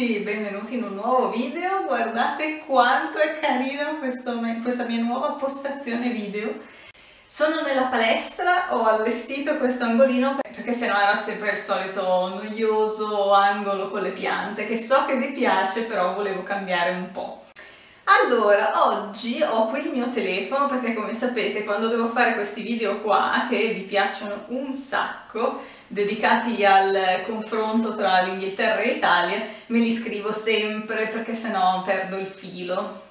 tutti, benvenuti in un nuovo video, guardate quanto è carina questa mia nuova postazione video. Sono nella palestra, ho allestito questo angolino perché sennò era sempre il solito noioso angolo con le piante che so che vi piace però volevo cambiare un po'. Allora, oggi ho qui il mio telefono perché come sapete quando devo fare questi video qua che vi piacciono un sacco dedicati al confronto tra l'Inghilterra e l'Italia, me li scrivo sempre perché sennò perdo il filo.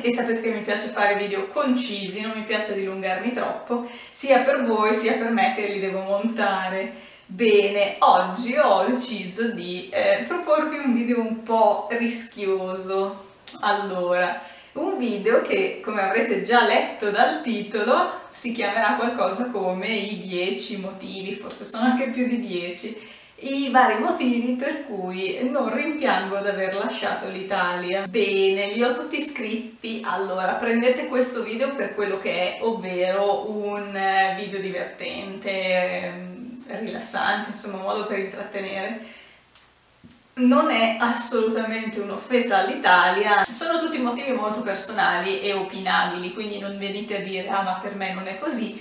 E sapete che mi piace fare video concisi, non mi piace dilungarmi troppo, sia per voi sia per me che li devo montare. Bene, oggi ho deciso di eh, proporvi un video un po' rischioso. Allora, un video che, come avrete già letto dal titolo, si chiamerà qualcosa come i 10 motivi, forse sono anche più di 10, i vari motivi per cui non rimpiango di aver lasciato l'Italia. Bene, li ho tutti scritti, allora prendete questo video per quello che è, ovvero un eh, video divertente, ehm, rilassante, insomma un modo per intrattenere non è assolutamente un'offesa all'Italia, sono tutti motivi molto personali e opinabili, quindi non venite a dire ah ma per me non è così,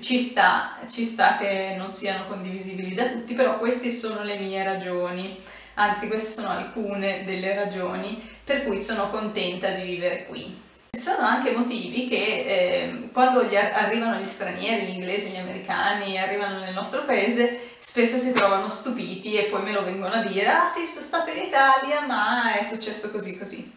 ci sta, ci sta che non siano condivisibili da tutti, però queste sono le mie ragioni, anzi queste sono alcune delle ragioni per cui sono contenta di vivere qui. Sono anche motivi che eh, quando gli arrivano gli stranieri, gli inglesi, gli americani, arrivano nel nostro paese, spesso si trovano stupiti e poi me lo vengono a dire ah sì, sono stato in Italia ma è successo così così.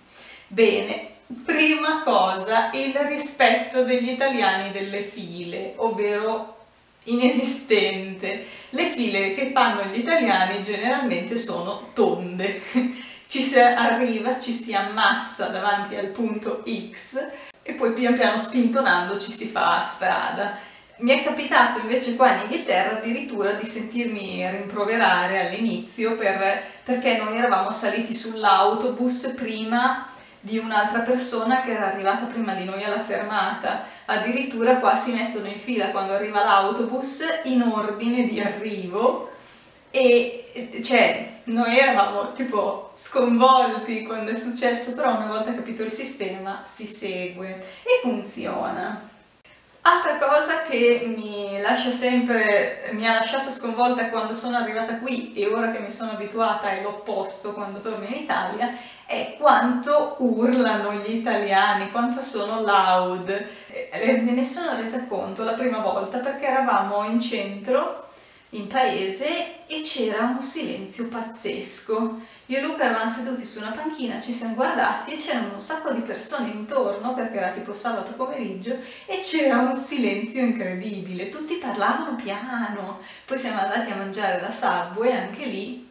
Bene, prima cosa, il rispetto degli italiani delle file, ovvero inesistente. Le file che fanno gli italiani generalmente sono tonde ci si arriva, ci si ammassa davanti al punto X e poi pian piano spintonando ci si fa strada. Mi è capitato invece qua in Inghilterra addirittura di sentirmi rimproverare all'inizio per, perché noi eravamo saliti sull'autobus prima di un'altra persona che era arrivata prima di noi alla fermata. Addirittura qua si mettono in fila quando arriva l'autobus in ordine di arrivo e cioè noi eravamo tipo sconvolti quando è successo, però una volta capito il sistema si segue e funziona. Altra cosa che mi lascia sempre, mi ha lasciato sconvolta quando sono arrivata qui e ora che mi sono abituata è l'opposto quando torno in Italia, è quanto urlano gli italiani, quanto sono loud. Me ne sono resa conto la prima volta perché eravamo in centro in paese e c'era un silenzio pazzesco. Io e Luca eravamo seduti su una panchina, ci siamo guardati e c'erano un sacco di persone intorno perché era tipo sabato pomeriggio e c'era un silenzio incredibile, tutti parlavano piano. Poi siamo andati a mangiare da Subway, anche lì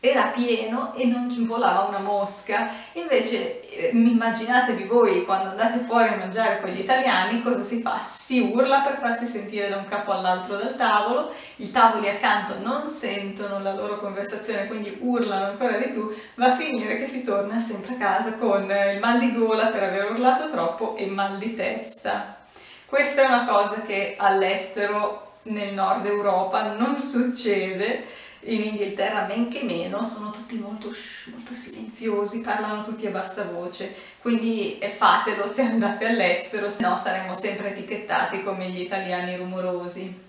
era pieno e non volava una mosca. Invece eh, immaginatevi voi quando andate fuori a mangiare con gli italiani cosa si fa? Si urla per farsi sentire da un capo all'altro del tavolo, i tavoli accanto non sentono la loro conversazione quindi urlano ancora di più, va a finire che si torna sempre a casa con eh, il mal di gola per aver urlato troppo e mal di testa. Questa è una cosa che all'estero nel nord Europa non succede in Inghilterra men che meno sono tutti molto, molto silenziosi, parlano tutti a bassa voce, quindi fatelo se andate all'estero, se no saremo sempre etichettati come gli italiani rumorosi.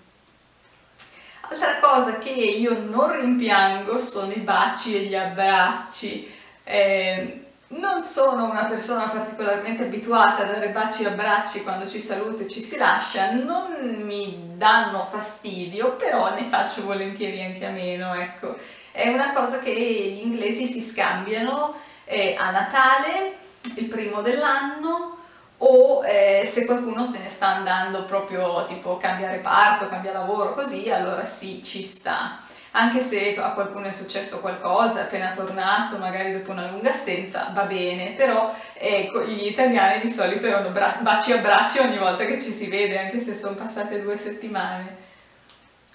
Altra cosa che io non rimpiango sono i baci e gli abbracci. Eh, non sono una persona particolarmente abituata a dare baci e abbracci quando ci saluta e ci si lascia, non mi danno fastidio, però ne faccio volentieri anche a meno, ecco. È una cosa che gli inglesi si scambiano eh, a Natale, il primo dell'anno, o eh, se qualcuno se ne sta andando proprio tipo cambia reparto, cambia lavoro, così, allora sì, ci sta anche se a qualcuno è successo qualcosa, appena tornato, magari dopo una lunga assenza, va bene, però ecco, gli italiani di solito erano baci a bracci ogni volta che ci si vede, anche se sono passate due settimane.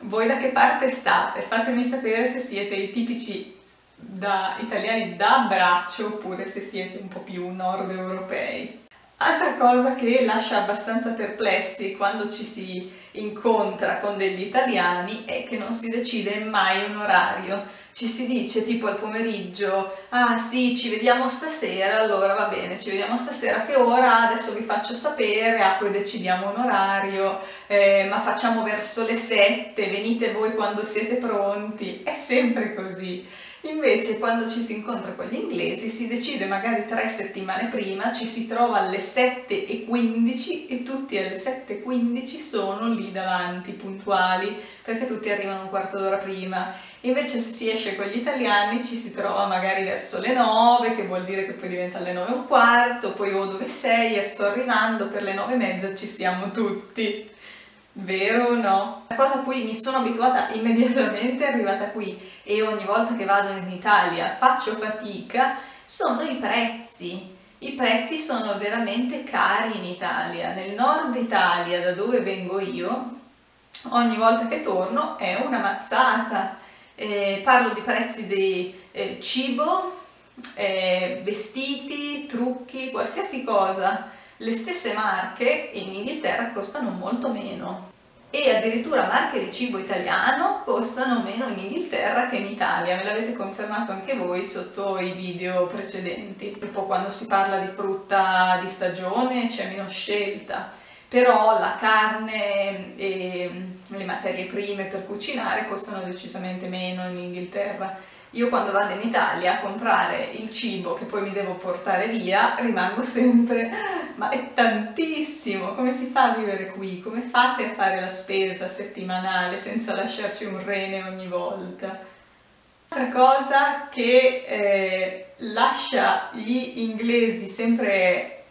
Voi da che parte state? Fatemi sapere se siete i tipici da, italiani da braccio oppure se siete un po' più nord europei. Altra cosa che lascia abbastanza perplessi quando ci si incontra con degli italiani è che non si decide mai un orario. ci si dice tipo al pomeriggio, ah sì, ci vediamo stasera, allora va bene, ci vediamo stasera, che ora? Adesso vi faccio sapere, ah poi decidiamo un orario, eh, ma facciamo verso le sette, venite voi quando siete pronti, è sempre così. Invece quando ci si incontra con gli inglesi si decide magari tre settimane prima, ci si trova alle 7.15 e tutti alle 7.15 sono lì davanti, puntuali, perché tutti arrivano un quarto d'ora prima. Invece se si esce con gli italiani ci si trova magari verso le 9, che vuol dire che poi diventa alle 9 e un quarto, poi oh dove sei e sto arrivando, per le 9 e mezza ci siamo tutti. Vero o no? La cosa a cui mi sono abituata immediatamente arrivata qui e ogni volta che vado in Italia faccio fatica sono i prezzi. I prezzi sono veramente cari in Italia. Nel nord Italia, da dove vengo io, ogni volta che torno è una mazzata. Eh, parlo di prezzi di eh, cibo, eh, vestiti, trucchi, qualsiasi cosa le stesse marche in Inghilterra costano molto meno e addirittura marche di cibo italiano costano meno in Inghilterra che in Italia, me l'avete confermato anche voi sotto i video precedenti. Tipo quando si parla di frutta di stagione c'è meno scelta, però la carne e le materie prime per cucinare costano decisamente meno in Inghilterra io quando vado in Italia a comprare il cibo che poi mi devo portare via, rimango sempre, ma è tantissimo, come si fa a vivere qui? Come fate a fare la spesa settimanale senza lasciarci un rene ogni volta? Altra cosa che eh, lascia gli inglesi sempre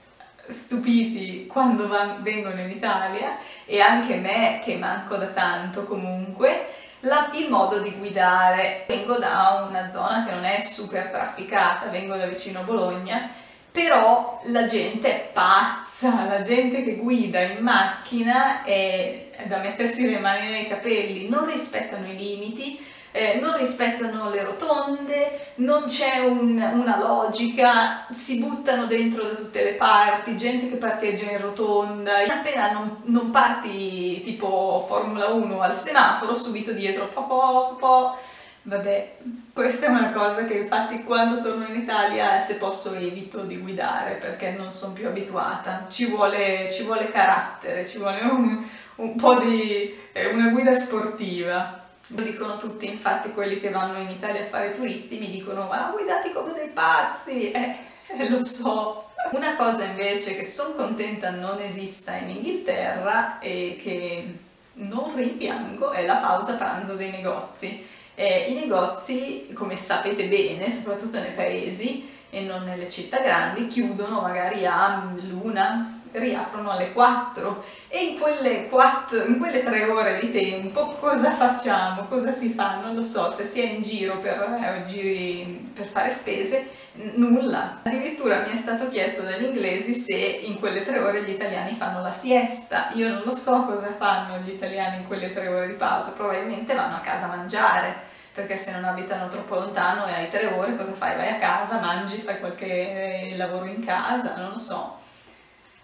stupiti quando vengono in Italia e anche me che manco da tanto comunque la, il modo di guidare. Vengo da una zona che non è super trafficata, vengo da vicino Bologna, però la gente è pazza, la gente che guida in macchina è da mettersi le mani nei capelli, non rispettano i limiti, eh, non rispettano le rotonde, non c'è un, una logica, si buttano dentro da tutte le parti, gente che parcheggia in rotonda, appena non, non parti tipo Formula 1 al semaforo, subito dietro, po po po. Vabbè, questa è una cosa che infatti quando torno in Italia, se posso, evito di guidare perché non sono più abituata. Ci vuole, ci vuole carattere, ci vuole un, un po' di... Eh, una guida sportiva. Lo dicono tutti, infatti quelli che vanno in Italia a fare turisti mi dicono ma guidate come dei pazzi, eh, eh lo so. Una cosa invece che sono contenta non esista in Inghilterra e che non rimpiango è la pausa pranzo dei negozi. Eh, I negozi, come sapete bene, soprattutto nei paesi e non nelle città grandi, chiudono magari a luna, riaprono alle 4 e in quelle, 4, in quelle 3 ore di tempo cosa facciamo? Cosa si fa? Non lo so, se si è in giro per, eh, giri per fare spese, nulla. Addirittura mi è stato chiesto dagli inglesi se in quelle 3 ore gli italiani fanno la siesta. Io non lo so cosa fanno gli italiani in quelle 3 ore di pausa, probabilmente vanno a casa a mangiare perché se non abitano troppo lontano e hai tre ore cosa fai? Vai a casa, mangi, fai qualche eh, lavoro in casa, non lo so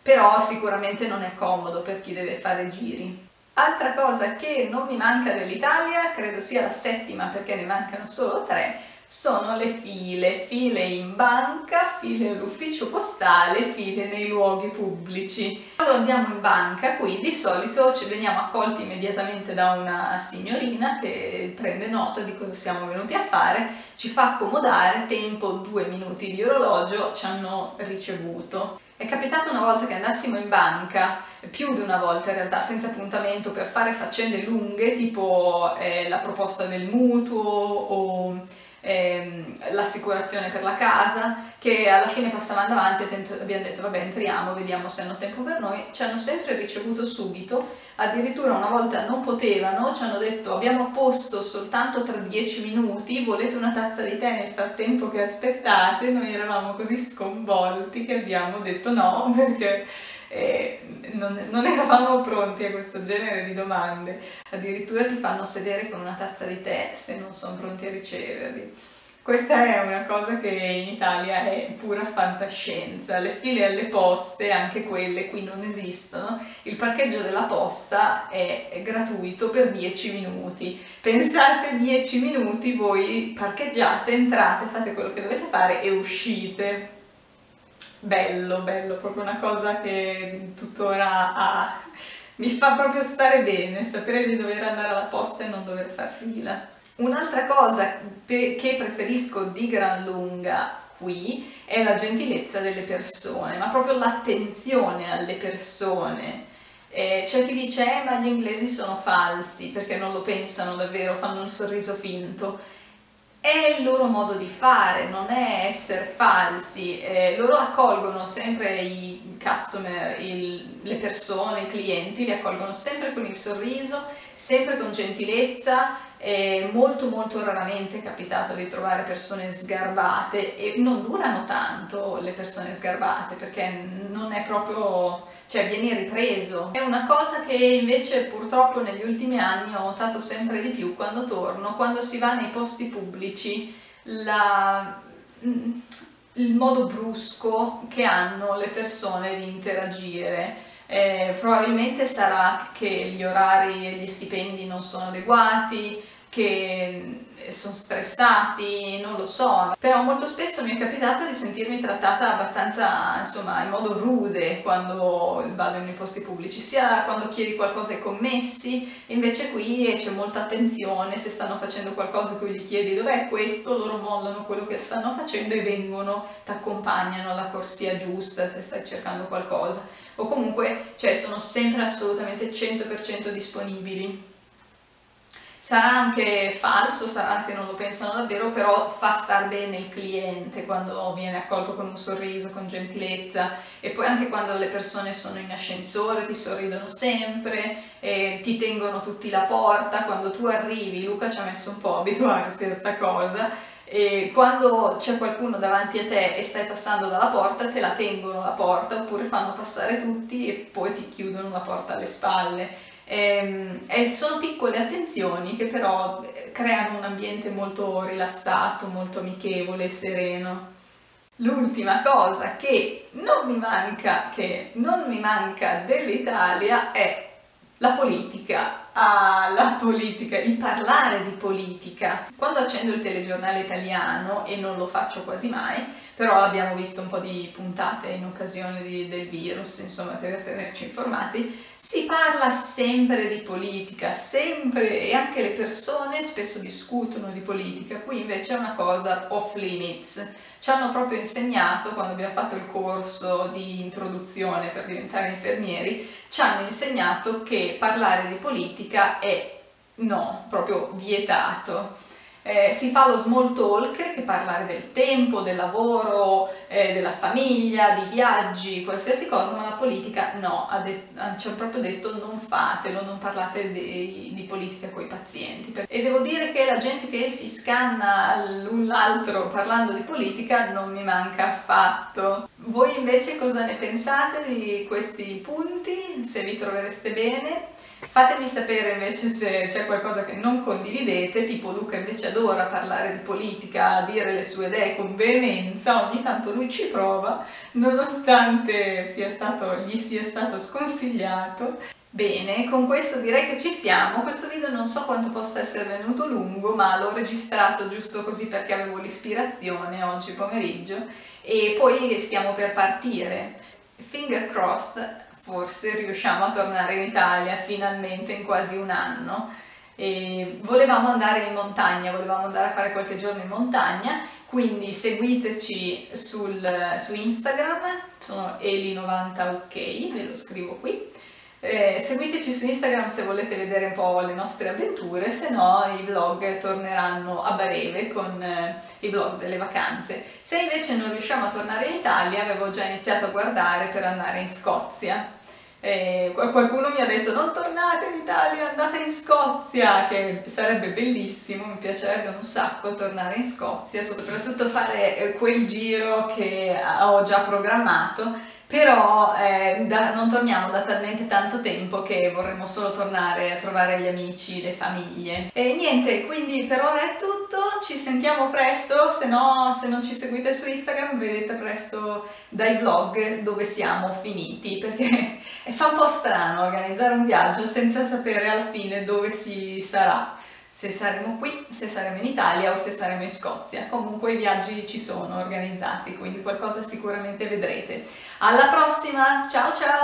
però sicuramente non è comodo per chi deve fare giri. Altra cosa che non mi manca dell'Italia, credo sia la settima perché ne mancano solo tre, sono le file, file in banca, file all'ufficio postale, file nei luoghi pubblici. Quando andiamo in banca qui di solito ci veniamo accolti immediatamente da una signorina che prende nota di cosa siamo venuti a fare, ci fa accomodare, tempo due minuti di orologio ci hanno ricevuto. È capitato una volta che andassimo in banca, più di una volta in realtà, senza appuntamento per fare faccende lunghe, tipo eh, la proposta del mutuo o ehm, l'assicurazione per la casa, che alla fine passavano avanti e abbiamo detto vabbè entriamo, vediamo se hanno tempo per noi, ci hanno sempre ricevuto subito, addirittura una volta non potevano, ci hanno detto abbiamo posto soltanto tra dieci minuti, volete una tazza di tè nel frattempo che aspettate, noi eravamo così sconvolti che abbiamo detto no perché non, non, eravamo pronti a questo genere di domande, addirittura ti fanno sedere con una tazza di tè se non sono pronti a riceverli. Questa è una cosa che in Italia è pura fantascienza. Le file alle poste, anche quelle qui non esistono. Il parcheggio della posta è gratuito per 10 minuti. Pensate 10 minuti, voi parcheggiate, entrate, fate quello che dovete fare e uscite. Bello, bello, proprio una cosa che tuttora ha... mi fa proprio stare bene, sapere di dover andare alla posta e non dover far fila. Un'altra cosa che preferisco di gran lunga qui è la gentilezza delle persone, ma proprio l'attenzione alle persone. Eh, c'è chi dice, eh, ma gli inglesi sono falsi perché non lo pensano davvero, fanno un sorriso finto. È il loro modo di fare, non è essere falsi. Eh, loro accolgono sempre i customer, il, le persone, i clienti, li accolgono sempre con il sorriso, sempre con gentilezza è molto molto raramente è capitato di trovare persone sgarbate e non durano tanto le persone sgarbate perché non è proprio, cioè vieni ripreso. È una cosa che invece purtroppo negli ultimi anni ho notato sempre di più quando torno, quando si va nei posti pubblici, la, il modo brusco che hanno le persone di interagire. Eh, probabilmente sarà che gli orari e gli stipendi non sono adeguati, che sono stressati, non lo so, però molto spesso mi è capitato di sentirmi trattata abbastanza, insomma, in modo rude quando vado nei posti pubblici, sia quando chiedi qualcosa ai commessi, invece qui c'è molta attenzione, se stanno facendo qualcosa tu gli chiedi dov'è questo, loro mollano quello che stanno facendo e vengono, ti accompagnano alla corsia giusta se stai cercando qualcosa, o comunque, cioè, sono sempre assolutamente 100% disponibili. Sarà anche falso, sarà anche non lo pensano davvero, però fa star bene il cliente quando viene accolto con un sorriso, con gentilezza. E poi anche quando le persone sono in ascensore ti sorridono sempre, ti tengono tutti la porta, quando tu arrivi, Luca ci ha messo un po' a abituarsi a sta cosa, e quando c'è qualcuno davanti a te e stai passando dalla porta te la tengono la porta oppure fanno passare tutti e poi ti chiudono la porta alle spalle e, ehm, e sono piccole attenzioni che però eh, creano un ambiente molto rilassato, molto amichevole, sereno. L'ultima cosa che non mi manca, che non mi manca dell'Italia è la politica, ah, la politica, il parlare di politica. Quando accendo il telegiornale italiano, e non lo faccio quasi mai, però abbiamo visto un po' di puntate in occasione di, del virus, insomma, per tenerci informati, si parla sempre di politica, sempre, e anche le persone spesso discutono di politica, qui invece è una cosa off limits. Ci hanno proprio insegnato, quando abbiamo fatto il corso di introduzione per diventare infermieri, ci hanno insegnato che parlare di politica è no, proprio vietato eh, si fa lo small talk, che parlare del tempo, del lavoro, eh, della famiglia, di viaggi, qualsiasi cosa, ma la politica no, ci hanno proprio detto non fatelo, non parlate di, di politica con i pazienti. E devo dire che la gente che si scanna l'un l'altro parlando di politica non mi manca affatto. Voi invece cosa ne pensate di questi punti? Se vi trovereste bene? Fatemi sapere invece se c'è qualcosa che non condividete, tipo Luca invece adora parlare di politica, dire le sue idee con veemenza, ogni tanto lui ci prova, nonostante sia stato, gli sia stato sconsigliato. Bene, con questo direi che ci siamo. Questo video non so quanto possa essere venuto lungo, ma l'ho registrato giusto così perché avevo l'ispirazione oggi pomeriggio e poi stiamo per partire. Finger crossed, forse riusciamo a tornare in Italia finalmente in quasi un anno. E volevamo andare in montagna, volevamo andare a fare qualche giorno in montagna, quindi seguiteci sul, su Instagram, sono eli90ok, ve lo scrivo qui. Eh, seguiteci su Instagram se volete vedere un po' le nostre avventure, se no i vlog torneranno a breve con eh, i vlog delle vacanze. Se invece non riusciamo a tornare in Italia, avevo già iniziato a guardare per andare in Scozia eh, qualcuno mi ha detto non tornate in Italia, andate in Scozia, che sarebbe bellissimo, mi piacerebbe un sacco tornare in Scozia, soprattutto fare eh, quel giro che ho già programmato, però eh, da, non torniamo da talmente tanto tempo che vorremmo solo tornare a trovare gli amici, le famiglie. E niente, quindi per ora è tutto, ci sentiamo presto, se no se non ci seguite su Instagram vedete presto dai blog dove siamo finiti, perché fa un po' strano organizzare un viaggio senza sapere alla fine dove si sarà, se saremo qui, se saremo in Italia o se saremo in Scozia. Comunque i viaggi ci sono organizzati, quindi qualcosa sicuramente vedrete. Alla prossima, ciao ciao!